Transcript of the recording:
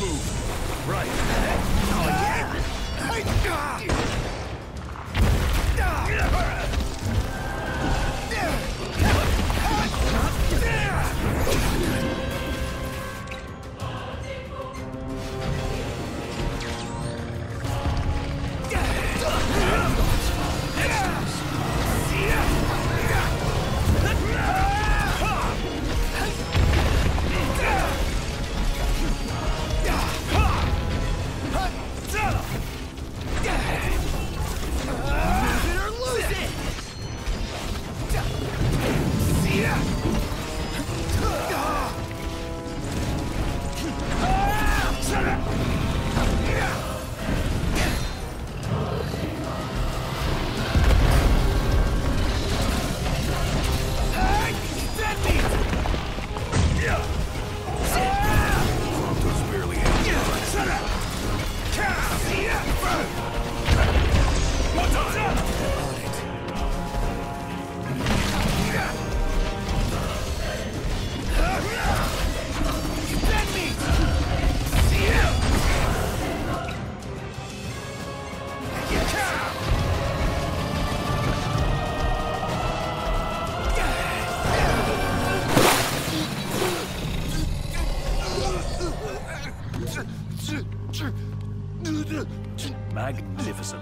Move. Right. Oh, yeah. Use it or lose it. Prompto's barely What's on? Magnificent.